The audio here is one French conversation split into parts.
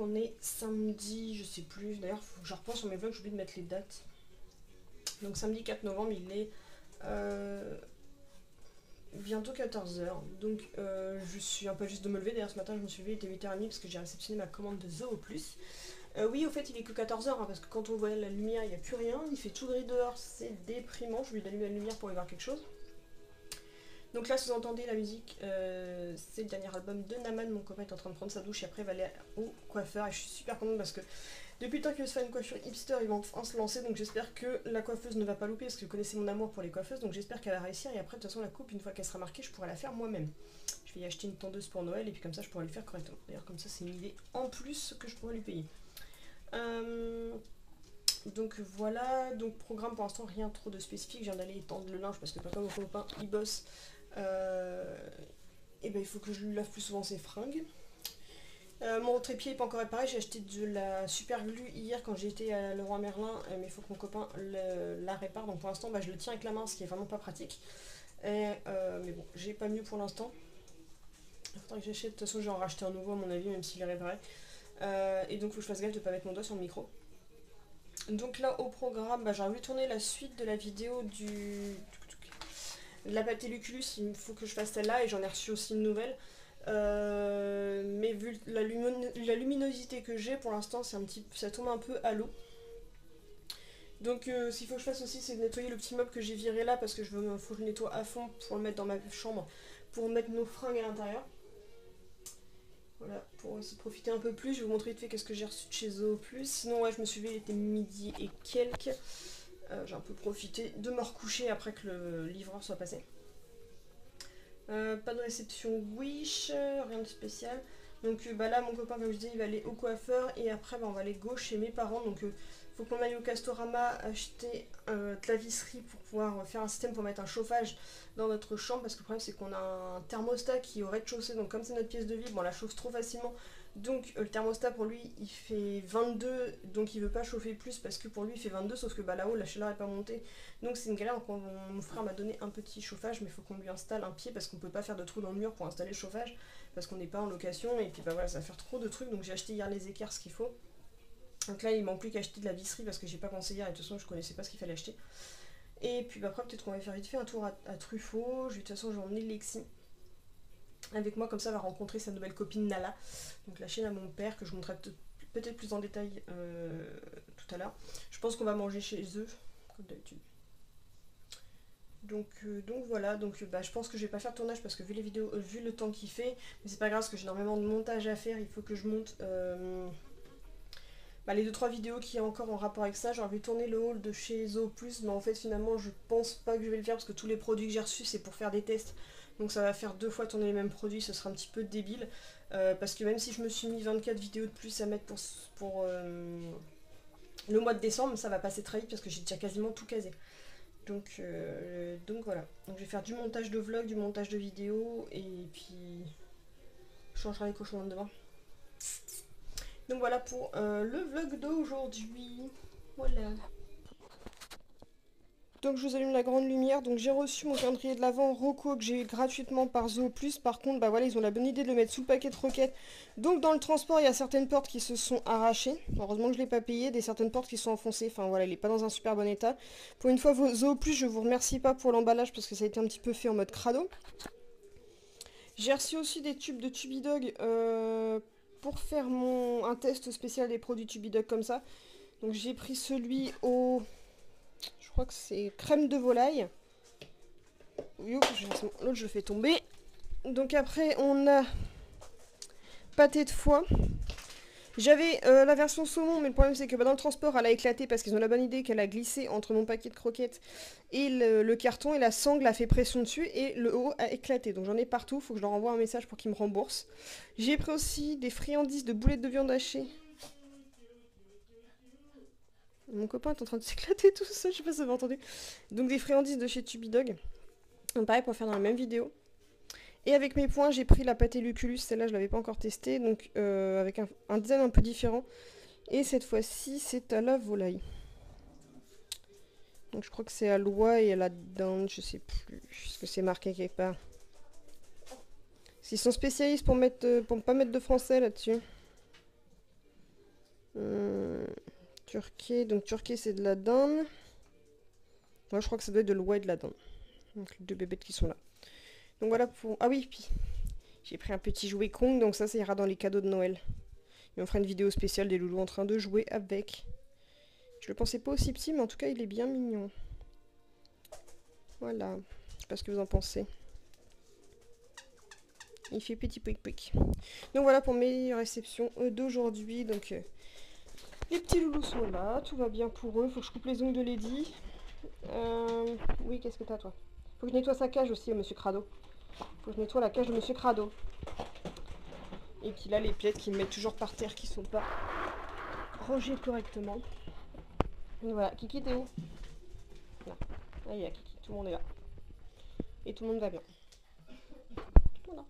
donc on est samedi, je sais plus. D'ailleurs, je repense sur mes vlogs, j'ai oublié de mettre les dates. Donc samedi 4 novembre, il est euh, bientôt 14h. Donc euh, je suis un peu juste de me lever. D'ailleurs, ce matin, je me suis levée, il était 8h30 parce que j'ai réceptionné ma commande de Zoo Plus. Euh, oui, au fait, il est que 14h hein, parce que quand on voit la lumière, il n'y a plus rien. Il fait tout gris dehors, c'est déprimant. Je lui allumer la lumière pour y voir quelque chose. Donc là, si vous entendez la musique, euh, c'est le dernier album de Naman. Mon copain est en train de prendre sa douche et après il va aller au coiffeur. Et je suis super contente parce que depuis le temps qu'il veut se faire une coiffure hipster, il va enfin se lancer. Donc j'espère que la coiffeuse ne va pas louper parce que vous connaissez mon amour pour les coiffeuses. Donc j'espère qu'elle va réussir. Et après, de toute façon, la coupe, une fois qu'elle sera marquée, je pourrai la faire moi-même. Je vais y acheter une tondeuse pour Noël et puis comme ça, je pourrai lui faire correctement. D'ailleurs, comme ça, c'est une idée en plus que je pourrais lui payer. Euh, donc voilà, donc programme pour l'instant rien trop de spécifique, je viens d'aller étendre le linge parce que pas comme mon copain il bosse, et ben il faut que je lui lave plus souvent ses fringues. Euh, mon trépied n'est pas encore réparé, j'ai acheté de la super glue hier quand j'étais à Leroy Merlin, mais il faut que mon copain la répare, donc pour l'instant bah, je le tiens avec la main, ce qui est vraiment pas pratique. mais bon, j'ai pas mieux pour l'instant. Il faudrait que j'achète, de toute façon je vais en un nouveau à mon avis, même s'il est réparé. Euh, et donc, il faut que je fasse gaffe de ne pas mettre mon doigt sur le micro. Donc là, au programme, bah, j'ai envie de tourner la suite de la vidéo du... la Pateluculus, il faut que je fasse celle-là, et j'en ai reçu aussi une nouvelle. Euh, mais vu la, luminosité que j'ai, pour l'instant, ça tombe un peu à l'eau. Donc euh, ce qu'il faut que je fasse aussi, c'est de nettoyer le petit meuble que j'ai viré là, parce que je veux, faut que je nettoie à fond pour le mettre dans ma chambre, pour mettre nos fringues à l'intérieur. Voilà, pour aussi profiter un peu plus, je vais vous montrer vite fait qu'est-ce que j'ai reçu de chez Zoo Plus. Sinon, ouais, je me suis levée, il était midi et quelques. Euh, j'ai un peu profité de me recoucher après que le livreur soit passé. Euh, pas de réception Wish, rien de spécial. Donc euh, bah là, mon copain, comme je disais, il va aller au coiffeur et après, bah, on va aller gauche chez mes parents. Donc faut qu'on aille au Castorama acheter de la visserie pour pouvoir faire un système pour mettre un chauffage dans notre chambre parce que le problème c'est qu'on a un thermostat qui est au rez-de-chaussée donc comme c'est notre pièce de vie, bon, on la chauffe trop facilement donc euh, le thermostat pour lui il fait 22 donc il veut pas chauffer plus parce que pour lui il fait 22 sauf que bah, là-haut la chaleur est pas montée. Donc c'est une galère. Mon frère m'a donné un petit chauffage mais faut qu'on lui installe un pied parce qu'on peut pas faire de trou dans le mur pour installer le chauffage parce qu'on n'est pas en location et puis bah voilà ça va faire trop de trucs. Donc j'ai acheté hier les équerres ce qu'il faut. Donc là il manque plus qu'acheter de la visserie parce que j'ai pas pensé hier et de toute façon je connaissais pas ce qu'il fallait acheter. Et puis bah, après, peut-être qu'on va faire vite fait un tour à, Truffaut. de toute façon, j'ai emmené Lexi avec moi, comme ça, va rencontrer sa nouvelle copine Nala. Donc la chaîne à mon père, que je montrerai peut-être plus en détail euh, tout à l'heure. Je pense qu'on va manger chez eux, comme d'habitude. Donc, euh, donc voilà, donc bah, je pense que je vais pas faire tournage parce que vu les vidéos, euh, vu le temps qu'il fait, mais c'est pas grave parce que j'ai énormément de montage à faire, il faut que je monte bah, les 2-3 vidéos qui est encore en rapport avec ça. Envie de tourner le haul de chez Zo mais en fait finalement je pense pas que je vais le faire parce que tous les produits que j'ai reçus c'est pour faire des tests. Donc ça va faire deux fois tourner les mêmes produits, ce sera un petit peu débile. Euh, parce que même si je me suis mis 24 vidéos de plus à mettre pour, euh, le mois de décembre, ça va passer très vite parce que j'ai déjà quasiment tout casé. Donc, euh, donc voilà. Donc je vais faire du montage de vlog, du montage de vidéos et puis je changerai les cochons de devant. Donc voilà pour euh, le vlog d'aujourd'hui. Voilà. Donc je vous allume la grande lumière. Donc j'ai reçu mon calendrier de l'avant Rocco que j'ai eu gratuitement par Zoo Plus. Par contre, bah voilà, ils ont la bonne idée de le mettre sous le paquet de roquettes. Donc dans le transport, il y a certaines portes qui se sont arrachées. Heureusement que je ne l'ai pas payé. Des certaines portes qui sont enfoncées. Enfin voilà, il n'est pas dans un super bon état. Pour une fois, Zoo Plus, je vous remercie pas pour l'emballage parce que ça a été un petit peu fait en mode crado. J'ai reçu aussi des tubes de Tubidog euh, pour faire un test spécial des produits Tubidoc comme ça. Donc j'ai pris celui au... Je crois que c'est crème de volaille. L'autre je fais tomber. Donc après on a pâté de foie. J'avais euh, la version saumon, mais le problème c'est que bah, dans le transport, elle a éclaté parce qu'ils ont la bonne idée qu'elle a glissé entre mon paquet de croquettes et le, carton, et la sangle a fait pression dessus, et le haut a éclaté. Donc j'en ai partout, il faut que je leur envoie un message pour qu'ils me remboursent. J'ai pris aussi des friandises de boulettes de viande hachée. Mon copain est en train de s'éclater tout ça, je sais pas si vous avez entendu. Donc des friandises de chez Tubidog. Pareil pour faire dans la même vidéo. Et avec mes points, j'ai pris la pâté Luculus, celle-là je ne l'avais pas encore testée, donc euh, avec un, design un peu différent. Et cette fois-ci, c'est à la volaille. Donc je crois que c'est à l'oie et à la dinde, je sais plus, ce que c'est marqué quelque part? S'ils sont spécialistes pour mettre, euh, pour pas mettre de français là-dessus. Euh, hum, Turquet, donc Turquet c'est de la dinde. Moi je crois que ça doit être de l'oie et de la dinde. Donc les deux bébêtes qui sont là. Donc voilà pour... Ah oui, puis j'ai pris un petit jouet Kong, donc ça, ça ira dans les cadeaux de Noël. Et on fera une vidéo spéciale des loulous en train de jouer avec. Je ne le pensais pas aussi petit, mais en tout cas, il est bien mignon. Voilà. Je sais pas ce que vous en pensez. Il fait petit pouic pouic. Donc voilà pour mes réceptions euh, d'aujourd'hui. Donc euh, les petits loulous sont là, tout va bien pour eux. Faut que je coupe les ongles de Lady. Euh, oui, qu'est-ce que t'as toi? Faut que je nettoie sa cage aussi, monsieur Crado. Faut que je nettoie la cage de Monsieur Crado. Et qu'il a les pièces qu'il met toujours par terre qui sont pas rangées correctement. Et voilà, Kiki t'es où? Là. Là il y a Kiki, tout le monde est là. Et tout le monde va bien. Hein.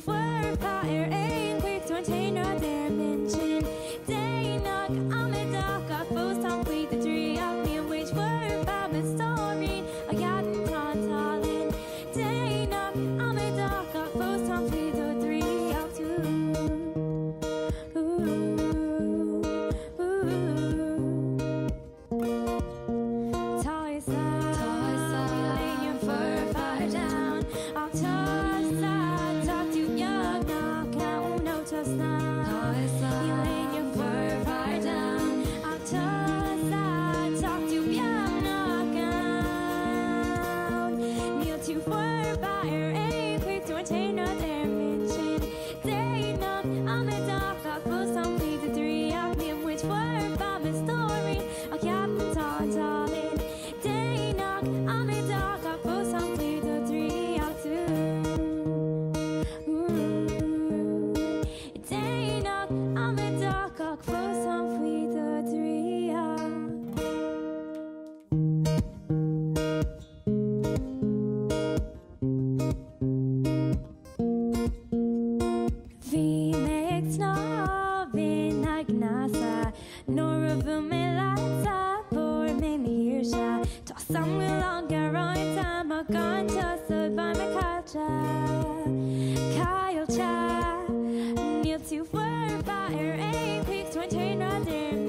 fire, pas air, aim, quick, don't take no. fire ain't picked when in.